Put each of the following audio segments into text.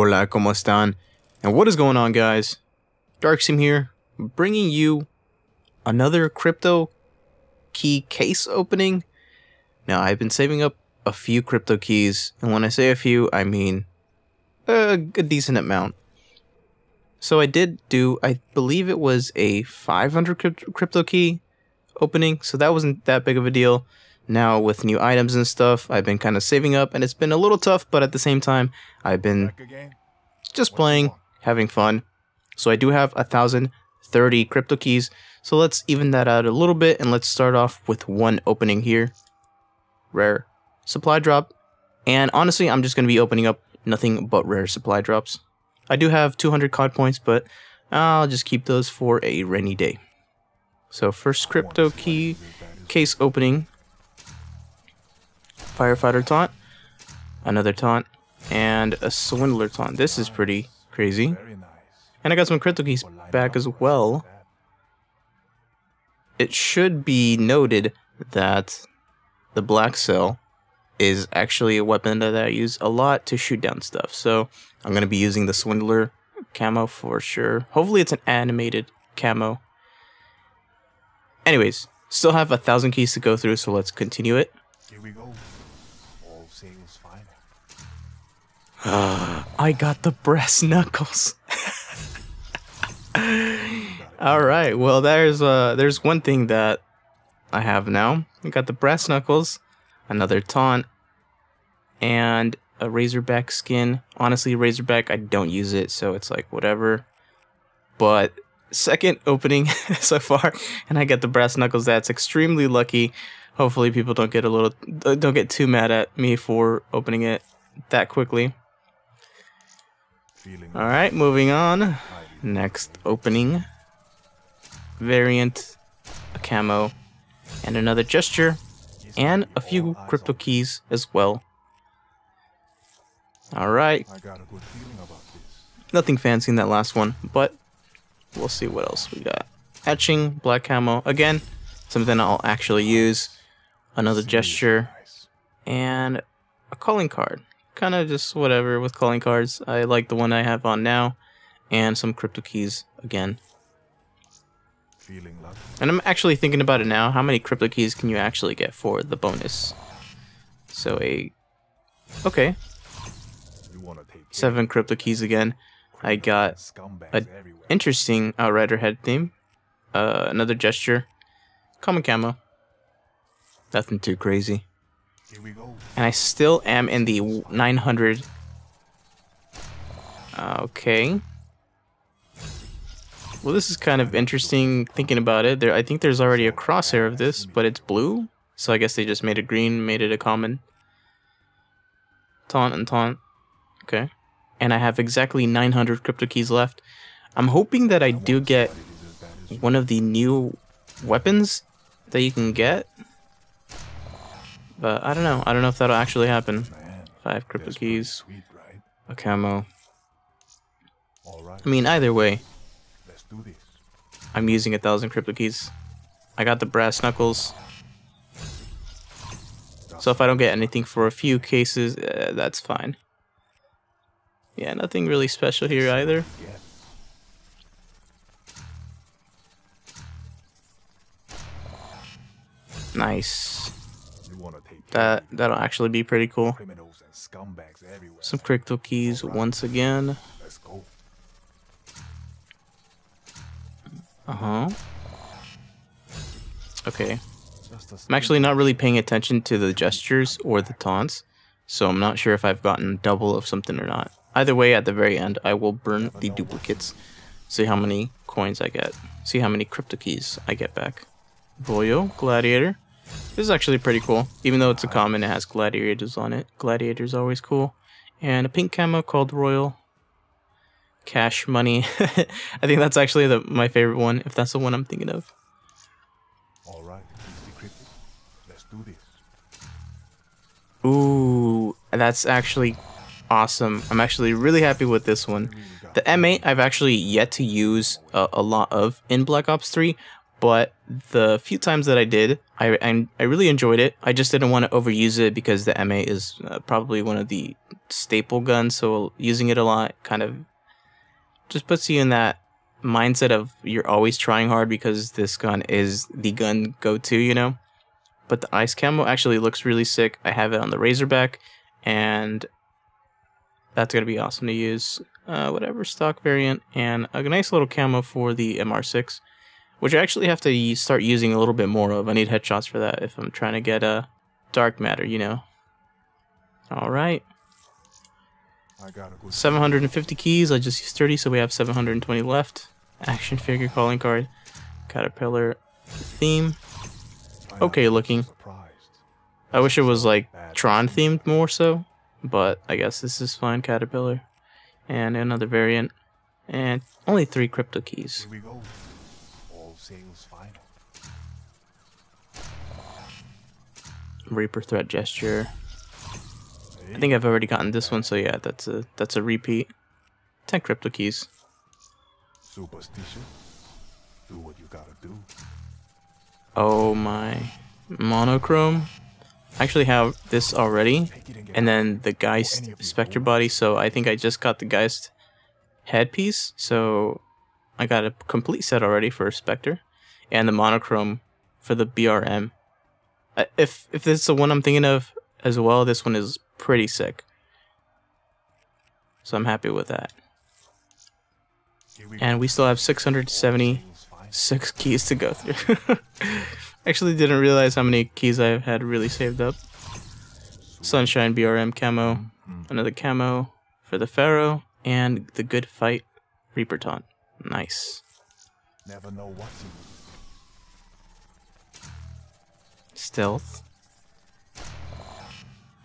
Hola, ¿cómo están? And what is going on, guys? DarkScheme here, bringing you another crypto key case opening. Now, I've been saving up a few crypto keys, and when I say a few, I mean a, a decent amount. So I did do, I believe it was a 500 crypto key opening, so that wasn't that big of a deal. Now with new items and stuff, I've been kind of saving up, and it's been a little tough, but at the same time, I've been just playing, having fun. So I do have a thousand thirty crypto keys. So let's even that out a little bit, and let's start off with one opening here. Rare supply drop, and honestly, I'm just gonna be opening up nothing but rare supply drops. I do have 200 COD points, but I'll just keep those for a rainy day. So first crypto key case opening. Firefighter taunt, another taunt, and a swindler taunt. This is pretty crazy. And I got some crypto keys back as well. It should be noted that the black cell is actually a weapon that I use a lot to shoot down stuff. So I'm going to be using the Swindler camo for sure. Hopefully it's an animated camo. Anyways, still have a thousand keys to go through, so let's continue it. Here we go. I got the brass knuckles. All right. Well, there's uh there's one thing that I have now. I got the brass knuckles, another taunt, and a razorback skin. Honestly, razorback I don't use it, so it's like whatever. But second opening so far, and I get the brass knuckles. That's extremely lucky. Hopefully, people don't get a little don't get too mad at me for opening it that quickly. Feeling All right, moving on. Next opening variant, a camo, and another gesture, and a few crypto keys as well. All right, I got a good feeling about this. nothing fancy in that last one, but we'll see what else we got. Etching, black camo, again, something I'll actually use. Another gesture, and a calling card. Kind of just whatever with calling cards. I like the one I have on now, and some crypto keys again. Feeling lucky. And I'm actually thinking about it now. How many crypto keys can you actually get for the bonus? So a okay, You wanna take seven crypto keys again. I got scumbags a everywhere. interesting Outrider head theme. Uh, another gesture, common camo. Nothing too crazy. Here we go. and I still am in the 900. Uh, okay. Well, this is kind of interesting thinking about it. There, I think there's already a crosshair of this, but it's blue. So I guess they just made it green, made it a common. Taunt and taunt. Okay. And I have exactly 900 crypto keys left. I'm hoping that I do get one of the new weapons that you can get. But I don't know. I don't know if that'll actually happen. Five crypto keys, a camo. I mean, either way. I'm using a thousand crypto keys. I got the brass knuckles. So if I don't get anything for a few cases, uh, that's fine. Yeah, nothing really special here either. Nice. You wanna take care That that'll actually be pretty cool. criminals and scumbags everywhere. Some crypto keys once again. Uh huh. Okay. I'm actually not really paying attention to the gestures or the taunts, so I'm not sure if I've gotten double of something or not. Either way, at the very end, I will burn the duplicates, see how many coins I get, see how many crypto keys I get back. Voyo, Gladiator. This is actually pretty cool. Even though it's a common, it has gladiators on it. Gladiator's always cool. And a pink camo called Royal. Cash Money. I think that's actually the, my favorite one, if that's the one I'm thinking of. All right. Let's do this. Ooh, that's actually awesome. I'm actually really happy with this one. The M8 I've actually yet to use a, a lot of in Black Ops 3, but the few times that I did, I, I, I really enjoyed it. I just didn't want to overuse it because the M8 is uh, probably one of the staple guns, so using it a lot kind of just puts you in that mindset of you're always trying hard because this gun is the gun go to, you know? But the ice camo actually looks really sick. I have it on the Razorback, and that's going to be awesome to use. Uh, whatever stock variant, and a nice little camo for the MR6, which I actually have to start using a little bit more of. I need headshots for that if I'm trying to get a dark matter, you know. All right. I got a 750 keys. I just used 30, so we have 720 left. Action figure calling card, caterpillar theme. Okay looking. I wish it was like Tron themed more so, but I guess this is fine. Caterpillar, and another variant, and only three crypto keys. Sales final. Reaper threat gesture. I think I've already gotten this one, so yeah, that's a that's a repeat. Ten crypto keys. superstition. Do what you gotta do. Oh my, monochrome. I actually have this already. And get and out. then the Geist Spectre body. So I think I just got the Geist headpiece. So I got a complete set already for Spectre, and the monochrome for the BRM. If if this is the one I'm thinking of as well, this one is pretty sick. So I'm happy with that. And we still have 676 Sales keys to go through. Actually, didn't realize how many keys I had really saved up. Sunshine BRM camo, mm-hmm. another camo for the Pharo, and the Good Fight Reaper Taunt. Nice. Never know what to Stealth.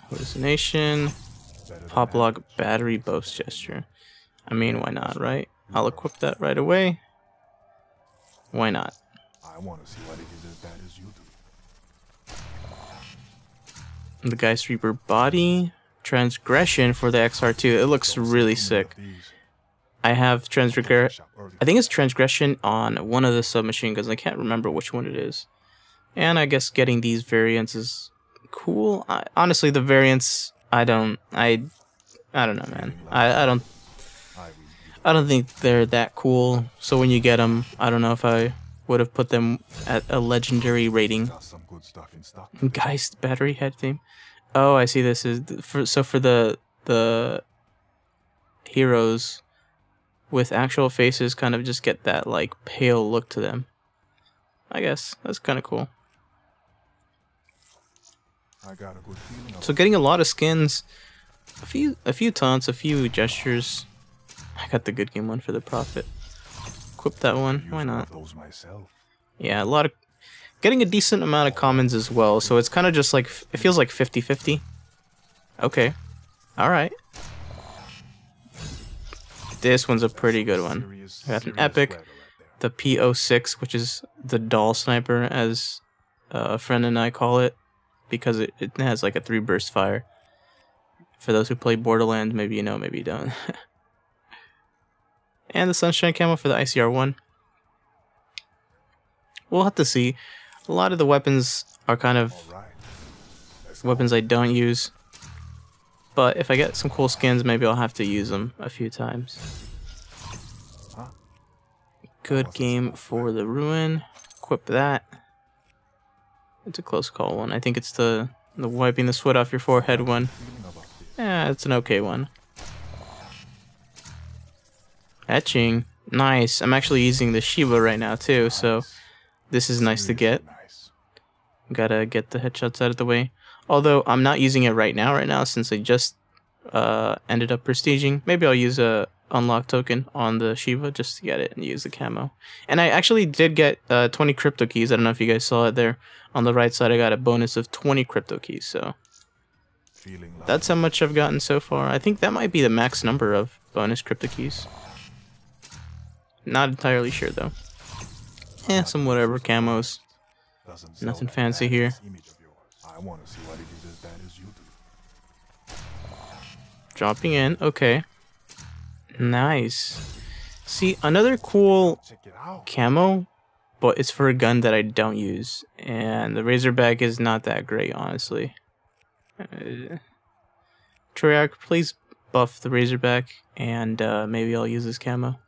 Hallucination. Pop lock battery boast gesture. I mean, why not, right? I'll equip that right away. Why not? I want to see what it is as bad as you do. The Geist Reaper body. Transgression for the XR2. It looks really sick. I have transgression. I think it's transgression on one of the submachine guns. I can't remember which one it is. And I guess getting these variants is cool. I, honestly, the variants, I don't, I, I don't know, man. I, I don't, I don't think they're that cool. So when you get them, I don't know if I would have put them at a legendary rating. got some good stuff in stock. Geist battery head theme. Oh, I see. This is for so for the the heroes with actual faces, kind of just get that like pale look to them. I guess that's kind of cool. I got a good feeling. So getting a lot of skins, a few a few taunts, a few gestures. I got the good game one for the Prophet. Equip that one. Why not? Yeah, a lot of getting a decent amount of commons as well. So it's kind of just like it feels like 50-50. Okay. All right. This one's a pretty good one. I got an epic. weather right there. The P06, which is the doll sniper, as uh, a friend and I call it, because it, it has like a three burst fire. For those who play Borderlands, maybe you know, maybe you don't. and the Sunshine Camo for the ICR1. We'll have to see. A lot of the weapons are kind of. Weapons I don't use. But if I get some cool skins, maybe I'll have to use them a few times. Good game for the ruin. Equip that. It's a close call one. I think it's the the wiping the sweat off your forehead one. Yeah, it's an okay one. Etching. Nice. I'm actually using the Shiva right now too, so this is nice to get. Gotta get the headshots out of the way. Although I'm not using it right now, right now, since I just uh, ended up prestiging. Maybe I'll use a unlock token on the Shiva just to get it and use the camo. And I actually did get uh, 20 crypto keys. I don't know if you guys saw it there. On the right side, I got a bonus of 20 crypto keys. So Feeling that's how much I've gotten so far. I think that might be the max number of bonus crypto keys. Not entirely sure though. Yeah, some whatever camos. nothing fancy here. I want to see what it is as bad as you do. Dropping in, okay. Nice. See, another cool Check it out. camo, but it's for a gun that I don't use. And the Razorback is not that great, honestly. Uh, Treyarch, please buff the Razorback, and uh, maybe I'll use this camo.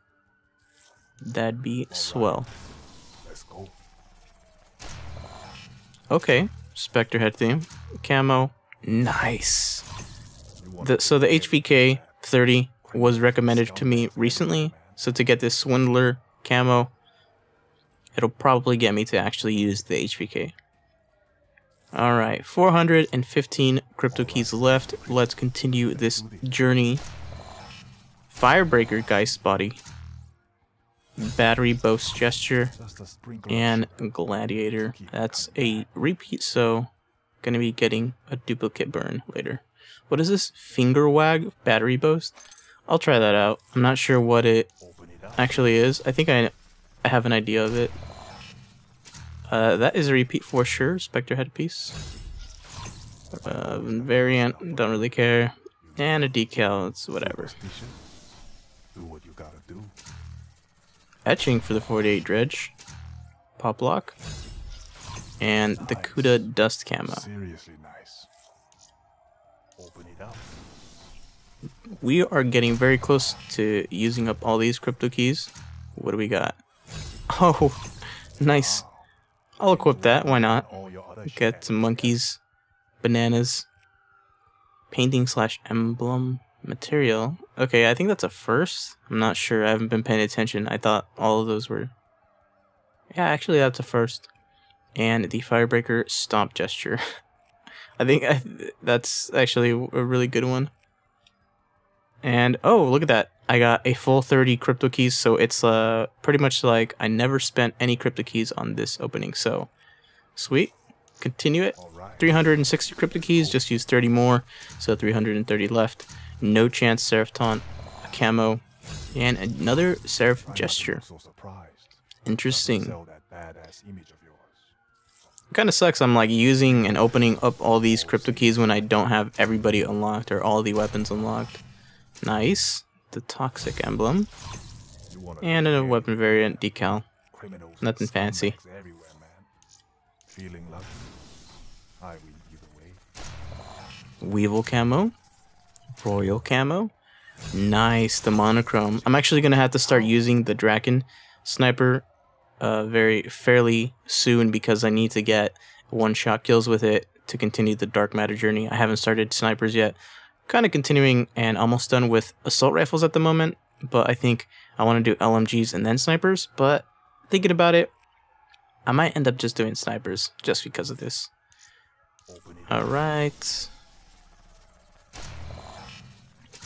That'd be swell. Let's go. Okay, Spectre head theme, camo, nice. The, so the HVK 30 was recommended to me recently. So to get this Swindler camo, it'll probably get me to actually use the HVK. All right, 415 crypto keys left. Let's continue this journey. Firebreaker Geist body, battery boast gesture, and gladiator. That's a repeat, so gonna be getting a duplicate burn later. What is this? Finger wag battery boast? I'll try that out. I'm not sure what it actually is. I think I I have an idea of it. Uh, that is a repeat for sure. Spectre headpiece. Uh, variant, don't really care. And a decal, it's whatever. Do what you gotta do. Etching for the 48 dredge. Pop lock. And the Kuda dust camo. Seriously nice. Open it up. We are getting very close to using up all these crypto keys. What do we got? Oh, nice. I'll equip that. Why not? Get some monkeys, bananas, painting slash emblem material. Okay, I think that's a first. I'm not sure. I haven't been paying attention. I thought all of those were. Yeah, actually, that's a first. And the Firebreaker Stomp Gesture. I think I, that's actually a really good one. And oh, look at that. I got a full 30 crypto keys, so it's uh pretty much like I never spent any crypto keys on this opening. So, sweet. Continue it. 360 crypto keys, just use 30 more, so 330 left. No chance Seraph Taunt, a camo, and another Seraph Gesture. Interesting. Sell that badass image of yours. Kind of sucks. I'm like using and opening up all these crypto keys when I don't have everybody unlocked or all the weapons unlocked. Nice. The toxic emblem and a weapon variant decal. nothing fancy. scumbags Everywhere, man. Feeling lucky. I win either way. Weevil camo, royal camo. Nice, the monochrome. I'm actually gonna have to start using the Drakon sniper uh, very fairly soon because I need to get one shot kills with it to continue the dark matter journey. I haven't started snipers yet. Kind of continuing and almost done with assault rifles at the moment, but I think I want to do LMGs and then snipers. But thinking about it, I might end up just doing snipers just because of this. All right.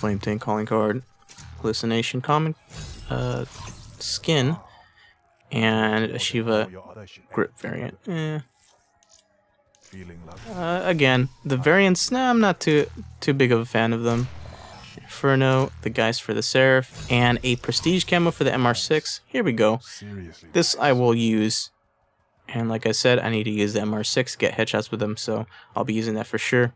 Flame Tank calling card, hallucination common, uh, skin, and a Shiva All your other shit. grip variant. Eh. Uh, again, the variants. Nah, I'm not too too big of a fan of them. Inferno, the guys for the Seraph, and a prestige camo for the MR6. Here we go. This I will use. And like I said, I need to use the MR6 to get headshots with them, so I'll be using that for sure.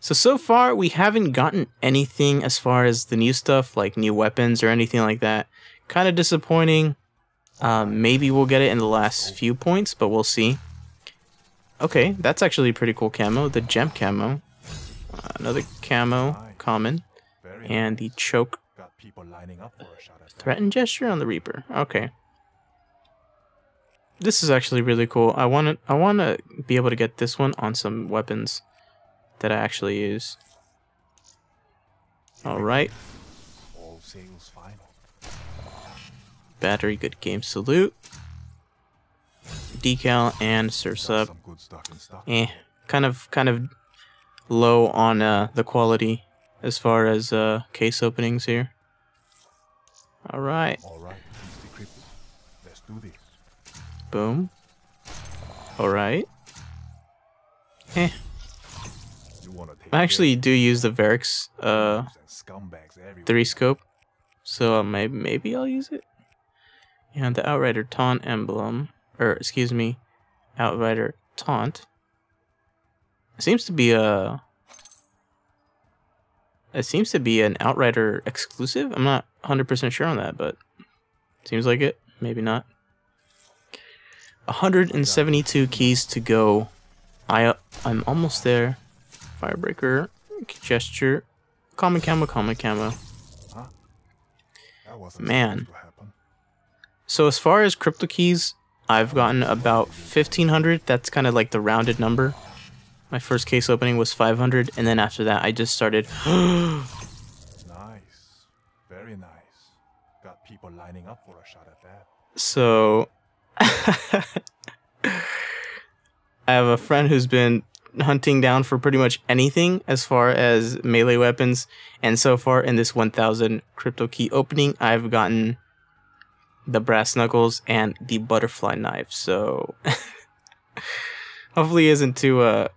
So, so far, we haven't gotten anything as far as the new stuff, like new weapons or anything like that. Kind of disappointing. Um, maybe we'll get it in the last few points, but we'll see. Okay, that's actually a pretty cool camo. The gem camo. Uh, another camo, common. And the choke got people lining up for a shot at that. Threaten gesture on the Reaper. Okay. This is actually really cool. I want to I want to be able to get this one on some weapons that I actually use. All right. All sales final. Battery good game salute. Decal and Surf Got Sub. some good stuff in stock. Eh, kind of kind of low on uh, the quality as far as uh, case openings here. All right. All right, Let's do this. Boom. All right. Eh. You wanna take I actually do use the Varix uh care of and scumbags everywhere. three scope, so maybe maybe I'll use it. And the Outrider taunt emblem, or excuse me, Outrider taunt. It seems to be a. It seems to be an Outrider exclusive. I'm not 100% sure on that, but seems like it. Maybe not. 172 keys to go. I I'm almost there. Firebreaker gesture, common camo, common camo. That wasn't Man. So as far as crypto keys, I've gotten about 1500. That's kind of like the rounded number. My first case opening was 500, and then after that, I just started. Nice. Very nice. Got people lining up for a shot at that. so I have a friend who's been hunting down for pretty much anything as far as melee weapons, and so far in this 1000 crypto key opening, I've gotten the brass knuckles and the butterfly knife. So hopefully, he isn't too uh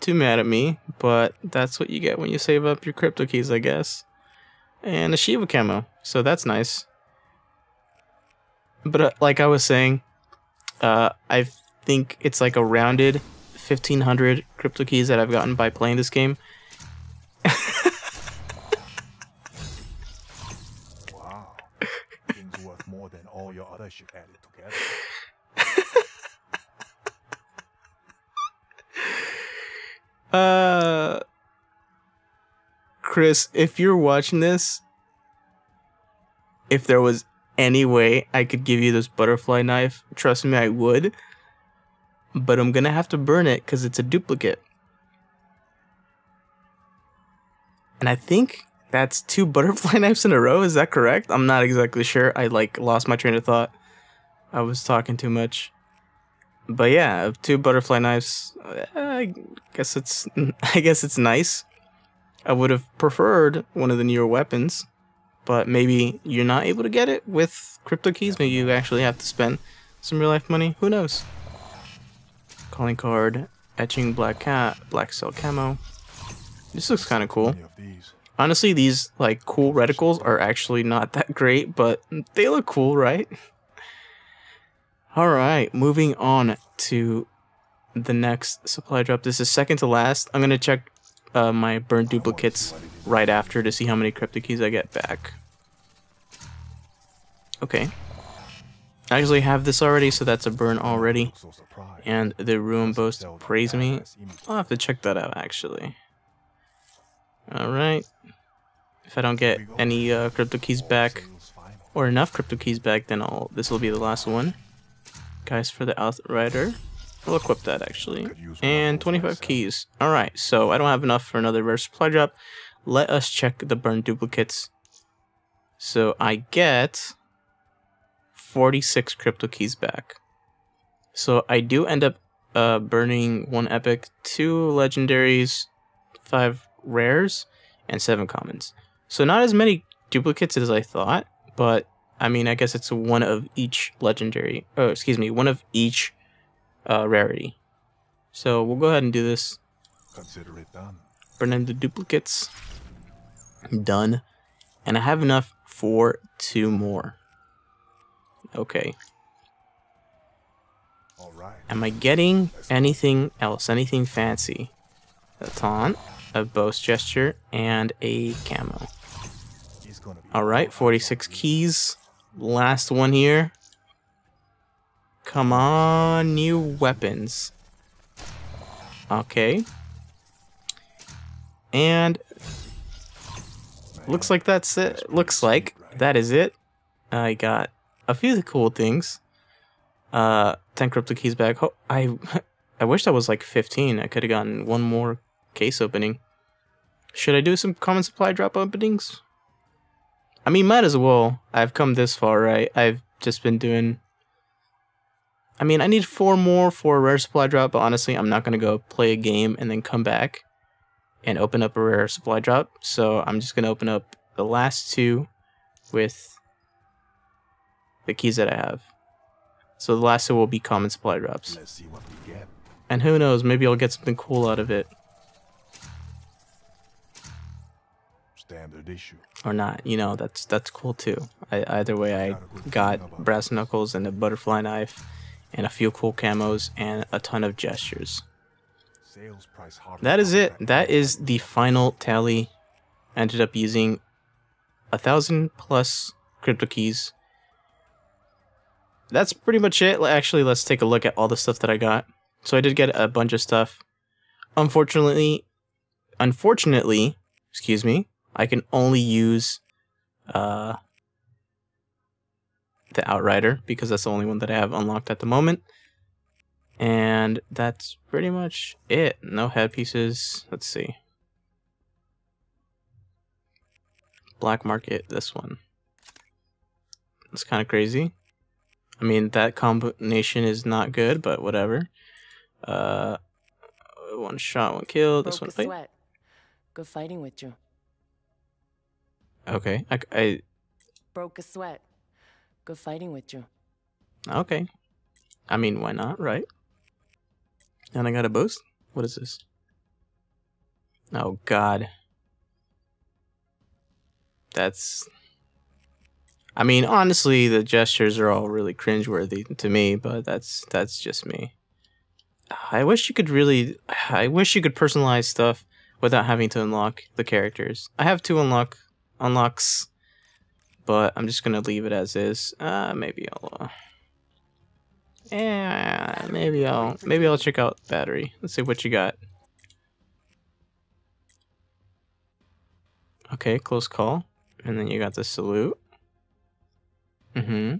too mad at me, but that's what you get when you save up your crypto keys, I guess. And a Shiva camo, so that's nice. But uh, like I was saying, uh, I think it's like a rounded 1500 crypto keys that I've gotten by playing this game. Wow. Things worth more than all your other shit added together. Uh, Chris, if you're watching this, if there was any way I could give you this butterfly knife, trust me, I would. But I'm gonna have to burn it because it's a duplicate. And I think that's two butterfly knives in a row. Is that correct? I'm not exactly sure. I like lost my train of thought. I was talking too much. But yeah, two butterfly knives. I guess it's I guess it's nice. I would have preferred one of the newer weapons, but maybe you're not able to get it with crypto keys. Maybe you actually have to spend some real life money. Who knows? Calling card, etching black cat, black cell camo. This looks kind of cool. Many of these. Honestly, these like cool reticles are actually not that great, but they look cool, right? All right, moving on to the next supply drop. This is second to last. I'm gonna check uh, my burn duplicates right after to see how many cryptic keys I get back. Okay. I actually have this already, so that's a burn already. Look so surprised. And the Ruin Boast praise me. I'll have to check that out actually. Alright. If I don't get any uh, crypto keys back or enough crypto keys back, then I'll this will be the last one. Guys for the Outrider. I'll equip that actually. Could use one of And 25 keys. Alright, so I don't have enough for another rare supply drop. Let us check the burn duplicates. So I get 46 crypto keys back. So I do end up uh, burning one epic, two legendaries, five rares, and seven commons. So not as many duplicates as I thought, but I mean, I guess it's one of each legendary. Oh, excuse me, one of each uh, rarity. So we'll go ahead and do this. Consider it done. Burn in the duplicates. I'm Done. And I have enough for two more. Okay. All right. Am I getting anything else? Anything fancy? A taunt, a boast gesture, and a camo. Be Alright, 46 keys. Last one here. Come on, new weapons. Okay. And looks like that's it. Looks like that is it. I got a few of the cool things. Uh, 10 crypto keys back. I I wish that was like 15. I could have gotten one more case opening. Should I do some common supply drop openings? I mean, might as well. I've come this far, right? I've just been doing. I mean, I need four more for a rare supply drop, but honestly, I'm not gonna go play a game and then come back and open up a rare supply drop. So I'm just gonna open up the last two with the keys that I have. So the last two will be common supply drops. Let's see what we get. And who knows, maybe I'll get something cool out of it. Standard issue. or not. You know, that's that's cool too. I, either way, I got brass knuckles and a butterfly knife, and a few cool camos and a ton of gestures. Sales price That is it. That is the final tally. Ended up using a thousand plus crypto keys. That's pretty much it. Actually, let's take a look at all the stuff that I got. So I did get a bunch of stuff. Unfortunately, unfortunately, excuse me, I can only use uh, the Outrider because that's the only one that I have unlocked at the moment. And that's pretty much it. No headpieces. Let's see. Black market, this one. It's kind of crazy. I mean, that combination is not good, but whatever. Uh, one shot, one kill. This Broke one. a Wait. sweat. Good fighting with you. Okay. I, I Broke a sweat. Good fighting with you. okay. I mean, why not, right? And I got a boost. What is this? Oh God. That's. I mean, honestly, the gestures are all really cringeworthy to me, but that's that's just me. I wish you could really. I wish you could personalize stuff without having to unlock the characters. I have two unlock unlocks, but I'm just gonna leave it as is. Uh, maybe I'll. Uh, yeah, maybe I'll maybe I'll check out battery. Let's see what you got. Okay, close call. And then you got the salute. Mm-hmm.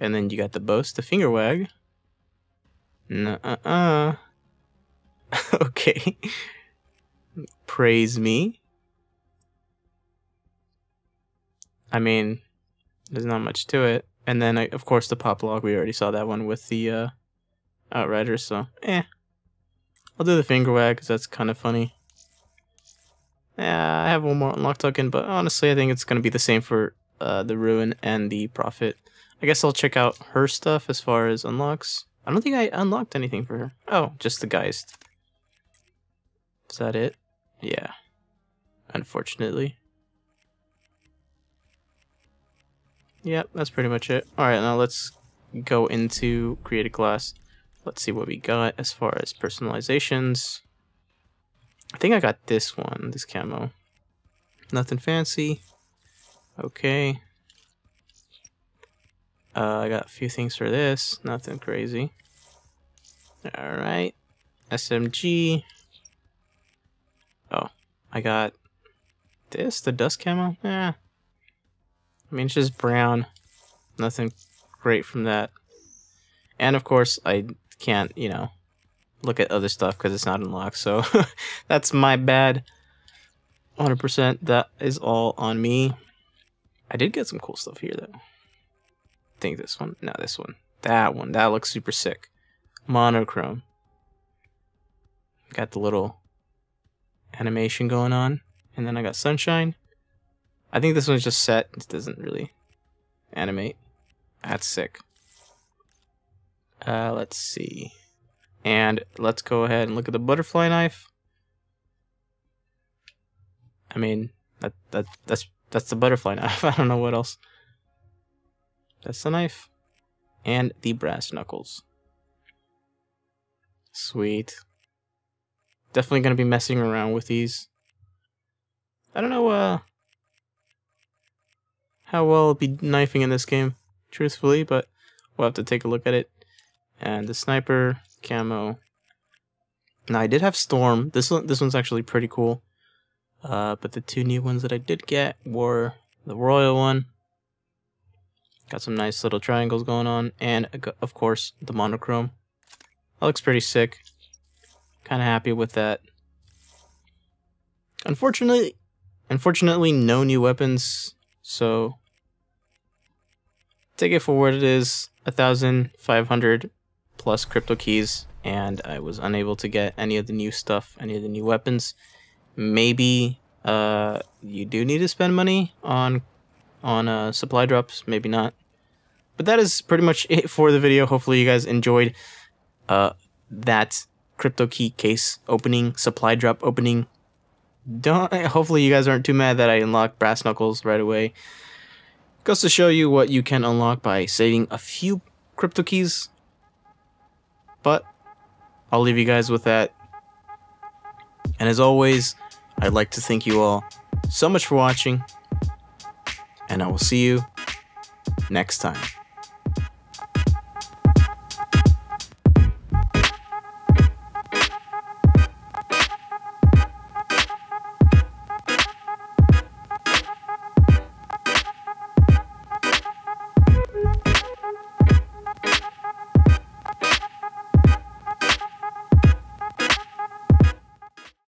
And then you got the boast, the finger wag. Nuh-uh. okay. Praise me. I mean, there's not much to it. And then, of course, the pop lock. We already saw that one with the uh, Outriders, so eh. I'll do the finger wag because that's kind of funny. Yeah, I have one more unlock token, but honestly, I think it's gonna be the same for uh, the Ruin and the Prophet. I guess I'll check out her stuff as far as unlocks. I don't think I unlocked anything for her. Oh, just the Geist. Is that it? Yeah. Unfortunately. Yep, that's pretty much it. Alright, now let's go into create a class. Let's see what we got as far as personalizations. I think I got this one, this camo. Nothing fancy. Okay. Uh, I got a few things for this. Nothing crazy. Alright. SMG. Oh, I got this, the dust camo. Yeah. I mean, it's just brown. Nothing great from that. And of course, I can't, you know, look at other stuff because it's not unlocked. So that's my bad. 100%. That is all on me. I did get some cool stuff here, though. I think this one. No, this one. That one. That looks super sick. Monochrome. Got the little animation going on. And then I got Sunshine. I think this one's just set. It doesn't really animate. That's sick. Uh, let's see. And let's go ahead and look at the butterfly knife. I mean, that that that's that's the butterfly knife. I don't know what else. That's the knife. And the brass knuckles. Sweet. Definitely gonna be messing around with these. I don't know uh how well I'll be knifing in this game, truthfully, but we'll have to take a look at it. And the sniper camo. Now I did have storm. This one this one's actually pretty cool. Uh, but the two new ones that I did get were the royal one. Got some nice little triangles going on, and uh, of course the monochrome. That looks pretty sick. Kind of happy with that. Unfortunately, unfortunately, no new weapons. So take it for what it is: a thousand five hundred plus crypto keys, and I was unable to get any of the new stuff, any of the new weapons. Maybe uh, you do need to spend money on on uh, supply drops, maybe not. But that is pretty much it for the video. Hopefully, you guys enjoyed uh, that crypto key case opening, supply drop opening. Don't. Hopefully, you guys aren't too mad that I unlocked brass knuckles right away. Goes to show you what you can unlock by saving a few crypto keys. But I'll leave you guys with that. And as always, I'd like to thank you all so much for watching. And I will see you next time.